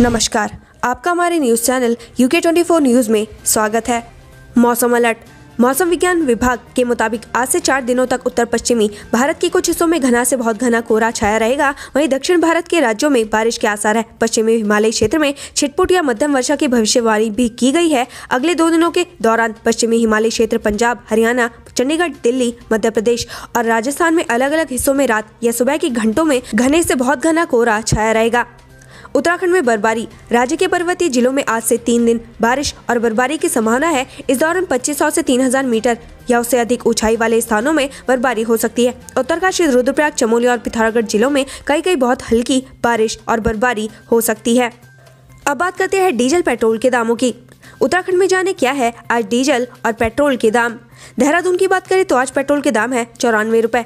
नमस्कार, आपका हमारे न्यूज़ चैनल यूके 24 न्यूज़ में स्वागत है। मौसम अलर्ट। मौसम विज्ञान विभाग के मुताबिक आज से चार दिनों तक उत्तर पश्चिमी भारत के कुछ हिस्सों में घना से बहुत घना कोहरा छाया रहेगा। वहीं दक्षिण भारत के राज्यों में बारिश के आसार है। पश्चिमी हिमालय क्षेत्र में छिटपुट या मध्यम वर्षा की भविष्यवाणी भी की गई है। अगले दो दिनों के दौरान पश्चिमी हिमालय क्षेत्र पंजाब, हरियाणा, चंडीगढ़, दिल्ली, मध्य प्रदेश और राजस्थान में अलग अलग हिस्सों में रात या सुबह के घंटों में घने से बहुत घना कोहरा छाया रहेगा। उत्तराखंड में बर्फबारी। राज्य के पर्वतीय जिलों में आज से तीन दिन बारिश और बर्फबारी की संभावना है। इस दौरान 2500 से 3000 मीटर या उससे अधिक ऊंचाई वाले स्थानों में बर्फबारी हो सकती है। उत्तरकाशी, रुद्रप्रयाग, चमोली और पिथौरागढ़ जिलों में कई कई बहुत हल्की बारिश और बर्फबारी हो सकती है। अब बात करते हैं डीजल पेट्रोल के दामों की। उत्तराखंड में जाने क्या है आज डीजल और पेट्रोल के दाम? देहरादून की बात करें तो आज पेट्रोल के दाम है चौरानवे रुपए।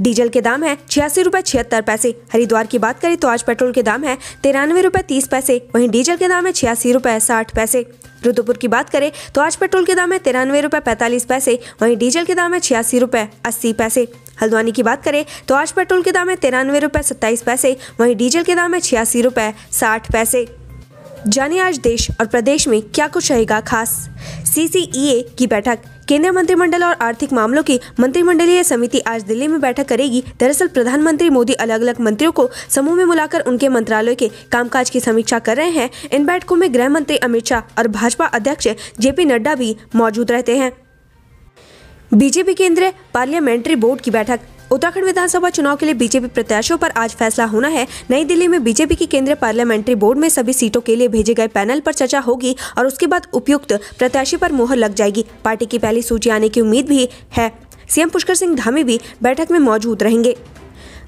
डीजल के दाम है, छियासी रुपए छिहत्तर पैसे। हरिद्वार की बात करें तो आज पेट्रोल के दाम है, तिरानवे रुपए तीस पैसे। वहीं डीजल के दाम है, छियासी रुपए साठ पैसे। रुद्रपुर की बात करें तो आज पेट्रोल के दाम है, तिरानवे रुपए पैंतालीस पैसे। वहीं डीजल के दाम है, छियासी रुपए अस्सी पैसे। हल्द्वानी की बात करें तो आज पेट्रोल के दाम है, तिरानवे रुपए सत्ताईस पैसे। वहीं डीजल के दाम है, छियासी रुपए साठ पैसे। जानिए आज देश और प्रदेश में क्या कुछ रहेगा खास। सीसीईए की बैठक। केंद्रीय मंत्रिमंडल और आर्थिक मामलों की मंत्रिमंडलीय समिति आज दिल्ली में बैठक करेगी। दरअसल प्रधानमंत्री मोदी अलग अलग मंत्रियों को समूह में बुलाकर उनके मंत्रालय के कामकाज की समीक्षा कर रहे हैं। इन बैठकों में गृह मंत्री अमित शाह और भाजपा अध्यक्ष जेपी नड्डा भी मौजूद रहते हैं। बीजेपी केंद्रीय पार्लियामेंट्री बोर्ड की बैठक उत्तराखंड विधानसभा चुनाव के लिए बीजेपी प्रत्याशियों पर आज फैसला होना है। नई दिल्ली में बीजेपी की केंद्रीय पार्लियामेंट्री बोर्ड में सभी सीटों के लिए भेजे गए पैनल पर चर्चा होगी और उसके बाद उपयुक्त प्रत्याशी पर मोहर लग जाएगी। पार्टी की पहली सूची आने की उम्मीद भी है। सीएम पुष्कर सिंह धामी भी बैठक में मौजूद रहेंगे।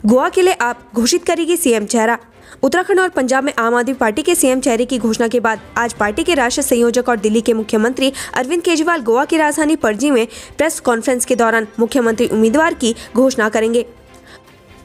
गोवा के लिए आप घोषित करेगी सीएम चेहरा। उत्तराखंड और पंजाब में आम आदमी पार्टी के सीएम चेहरे की घोषणा के बाद आज पार्टी के राष्ट्रीय संयोजक और दिल्ली के मुख्यमंत्री अरविंद केजरीवाल गोवा की राजधानी पणजी में प्रेस कॉन्फ्रेंस के दौरान मुख्यमंत्री उम्मीदवार की घोषणा करेंगे।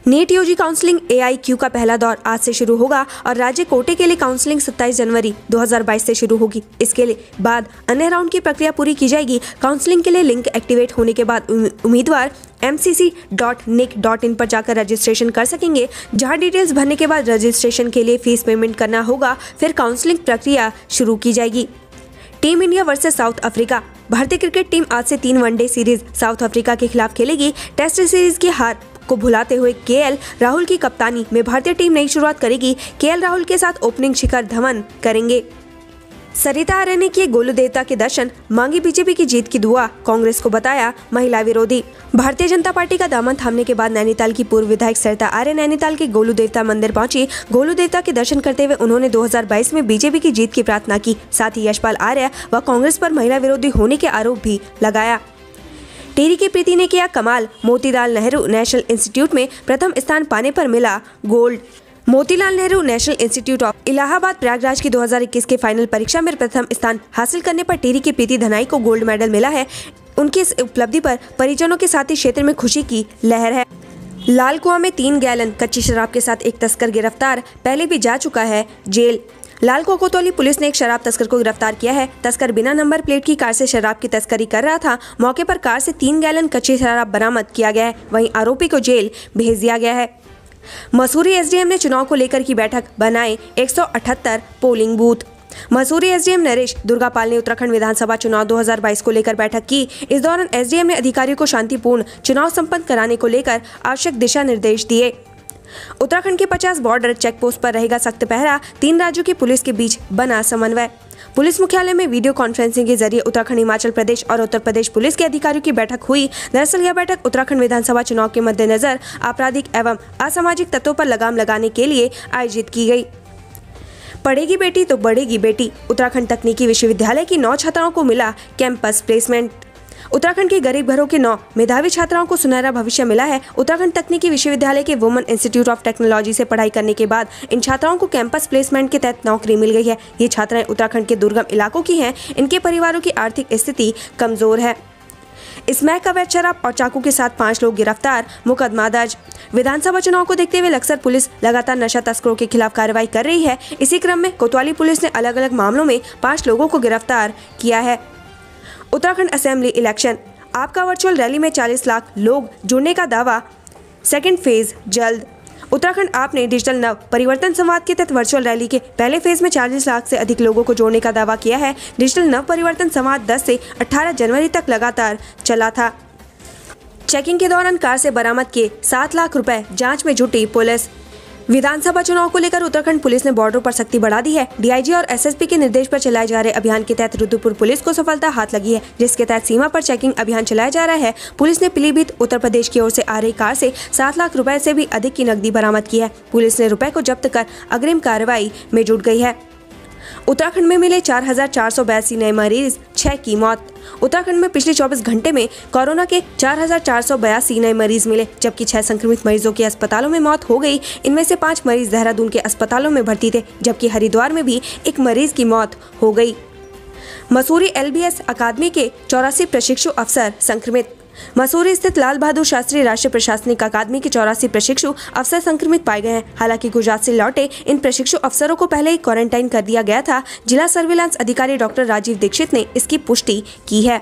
नीट यूजी काउंसलिंग एआईक्यू का पहला दौर आज से शुरू होगा और राज्य कोटे के लिए काउंसलिंग 27 जनवरी 2022 से शुरू होगी। इसके लिए बाद अन्य राउंड की प्रक्रिया पूरी की जाएगी। काउंसलिंग के लिए लिंक एक्टिवेट होने के बाद उम्मीदवार mcc.nic.in पर जाकर रजिस्ट्रेशन कर सकेंगे। जहाँ डिटेल्स भरने के बाद रजिस्ट्रेशन के लिए फ़ीस पेमेंट करना होगा, फिर काउंसलिंग प्रक्रिया शुरू की जाएगी। Team India versus South Africa. भारतीय क्रिकेट टीम आज से तीन वनडे सीरीज़ साउथ अफ्रीका के खिलाफ खेलेगी। टेस्ट सीरीज़ की हार को भुलाते हुए के राहुल की कप्तानी में भारतीय टीम नई शुरुआत करेगी। के राहुल के साथ ओपनिंग शिखर धवन करेंगे। सरिता आर्य ने किए गोलू देवता के दर्शन, मांगी बीजेपी की जीत की दुआ, कांग्रेस को बताया महिला विरोधी। भारतीय जनता पार्टी का दामन थामने के बाद नैनीताल की पूर्व विधायक सरिता आर्य नैनीताल के गोलू देवता मंदिर पहुँची। गोलू देवता के दर्शन करते हुए उन्होंने 2022 में बीजेपी की जीत की प्रार्थना की। साथ ही यशपाल आर्य व कांग्रेस पर महिला विरोधी होने के आरोप भी लगाया। टेरी की प्रीति ने किया कमाल। मोतीलाल नेहरू नेशनल इंस्टीट्यूट में प्रथम स्थान पाने पर मिला gold. Motilal Nehru National Institute of Allahabad Prayagraj की 2021 के फाइनल परीक्षा में प्रथम स्थान हासिल करने पर टेरी की प्रीति धनाई को गोल्ड मेडल मिला है। उनकी इस उपलब्धि पर परिजनों के साथ ही क्षेत्र में खुशी की लहर है। लाल कुआ में तीन गैलन, कच्ची शराब के साथ एक तस्कर गिरफ़्तार, पहले भी जा चुका है जेल। लाल कोकोतोली पुलिस ने एक शराब तस्कर को गिरफ़्तार किया है। तस्कर बिना नंबर प्लेट की कार से शराब की तस्करी कर रहा था। मौके पर कार से तीन गैलन कच्ची शराब बरामद किया गया है। वहीं आरोपी को जेल भेज दिया गया है। मसूरी एसडीएम ने चुनाव को लेकर की बैठक बनाए 178 polling booth. Mussoorie SDM Naresh Durgapal ने उत्तराखंड विधानसभा चुनाव 2022 को लेकर बैठक की। इस दौरान एसडीएम ने अधिकारियों को शांतिपूर्ण चुनाव संपन्न कराने को लेकर आवश्यक दिशा निर्देश दिए। उत्तराखंड के 50 बॉर्डर चेक पोस्ट पर रहेगा सख्त पहरा, तीन राज्यों की पुलिस के बीच बना समन्वय। पुलिस मुख्यालय में वीडियो कॉन्फ्रेंसिंग के ज़रिए उत्तराखंड, हिमाचल प्रदेश और उत्तर प्रदेश पुलिस के अधिकारियों की बैठक हुई। दरअसल यह बैठक उत्तराखंड विधानसभा चुनाव के मद्देनजर आपराधिक एवं असामाजिक तत्वों पर लगाम लगाने के लिए आयोजित की गई। पढ़ेगी बेटी तो बढ़ेगी बेटी। उत्तराखंड तकनीकी विश्वविद्यालय की नौ छात्राओं को मिला कैंपस प्लेसमेंट। उत्तराखंड के गरीब घरों के नौ मेधावी छात्राओं को सुनहरा भविष्य मिला है। उत्तराखंड तकनीकी विश्वविद्यालय के वुमन इंस्टीट्यूट ऑफ़ टेक्नोलॉजी से पढ़ाई करने के बाद इन छात्राओं को कैंपस प्लेसमेंट के तहत नौकरी मिल गई है। ये छात्राएँ उत्तराखंड के दुर्गम इलाकों की हैं। इनके परिवारों की आर्थिक स्थिति कमज़ोर है। स्मैक अवैध शराब और चाकू के साथ पाँच लोग गिरफ़्तार, मुकदमा दर्ज। विधानसभा चुनाव को देखते हुए लक्सर पुलिस लगातार नशा तस्करों के खिलाफ कार्रवाई कर रही है। इसी क्रम में कोतवाली पुलिस ने अलग अलग मामलों में पाँच लोगों को गिरफ़्तार किया है। Uttarakhand assembly election. आपका वर्चुअल रैली में 40 लाख लोग जुड़ने का दावा। सेकेंड फ़ेज़ जल्द। उत्तराखंड आपने डिजिटल नव परिवर्तन संवाद के तहत वर्चुअल रैली के पहले फ़ेज़ में 40 लाख से अधिक लोगों को जोड़ने का दावा किया है। डिजिटल नव परिवर्तन संवाद 10 से 18 जनवरी तक लगातार चला था। चेकिंग के दौरान कार से बरामद किए सात लाख रुपए जाँच में जुटी पुलिस। विधानसभा चुनाव को लेकर उत्तराखंड पुलिस ने बॉर्डर पर सख्ती बढ़ा दी है। डीआईजी और एसएसपी के निर्देश पर चलाए जा रहे अभियान के तहत रुद्रपुर पुलिस को सफलता हाथ लगी है, जिसके तहत सीमा पर चेकिंग अभियान चलाया जा रहा है। पुलिस ने पीलीभीत उत्तर प्रदेश की ओर से आ रही कार से सात लाख रुपए से भी अधिक की नकदी बरामद की है। पुलिस ने रुपए को जब्त कर अग्रिम कार्रवाई में जुट गई है। उत्तराखंड में मिले चार हज़ार चार सौ बयासी नए मरीज़, छह की मौत। उत्तराखंड में पिछले 24 घंटे में कोरोना के चार हज़ार चार सौ बयासी नए मरीज़ मिले, जबकि छह संक्रमित मरीजों की अस्पतालों में मौत हो गई। इनमें से पाँच मरीज़ देहरादून के अस्पतालों में भर्ती थे, जबकि हरिद्वार में भी एक मरीज़ की मौत हो गई। मसूरी एलबीएस अकादमी के चौरासी प्रशिक्षु अफसर संक्रमित। मसूरी स्थित लाल बहादुर शास्त्री राष्ट्रीय प्रशासनिक अकादमी के चौरासी प्रशिक्षु अफसर संक्रमित पाए गए हैं। हालाँकि गुजरात से लौटे इन प्रशिक्षु अफसरों को पहले ही क्वारंटाइन कर दिया गया था। जिला सर्विलांस अधिकारी डॉक्टर राजीव दीक्षित ने इसकी पुष्टि की है।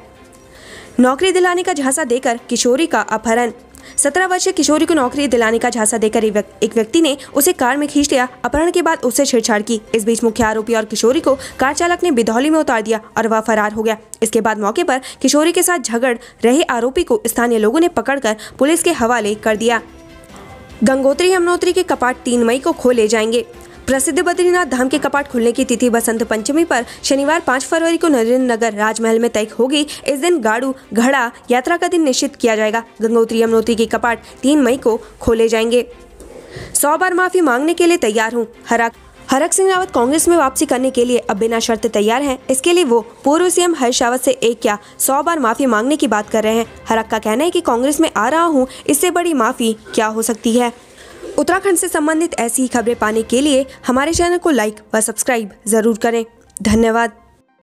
नौकरी दिलाने का झांसा देकर किशोरी का अपहरण सत्रह वर्षीय किशोरी को नौकरी दिलाने का झांसा देकर एक व्यक्ति ने उसे कार में खींच लिया। अपहरण के बाद उससे छेड़छाड़ की। इस बीच मुख्य आरोपी और किशोरी को कार चालक ने बिधौली में उतार दिया और वह फरार हो गया। इसके बाद मौके पर किशोरी के साथ झगड़ रहे आरोपी को स्थानीय लोगों ने पकड़कर पुलिस के हवाले कर दिया। गंगोत्री यमुनोत्री के कपाट तीन मई को खोले जाएँगे। प्रसिद्ध बद्रीनाथ धाम के कपाट खुलने की तिथि बसंत पंचमी पर शनिवार 5 फरवरी को नरेंद्र नगर राजमहल में तय होगी। इस दिन गाड़ू, घड़ा यात्रा का दिन निश्चित किया जाएगा। गंगोत्री, यमुनोत्री के कपाट तीन मई को खोले जाएँगे। सौ बार माफ़ी मांगने के लिए तैयार हूँ। हरा हरक सिंह रावत कांग्रेस में वापसी करने के लिए अब बिना शर्त तैयार हैं। इसके लिए वो पूर्व सीएम हर्ष रावत से एक क्या सौ बार माफ़ी मांगने की बात कर रहे हैं। हरक का कहना है कि कांग्रेस में आ रहा हूँ। इससे बड़ी माफ़ी क्या हो सकती है? उत्तराखंड से संबंधित ऐसी ही खबरें पाने के लिए हमारे चैनल को लाइक व सब्सक्राइब ज़रूर करें। धन्यवाद।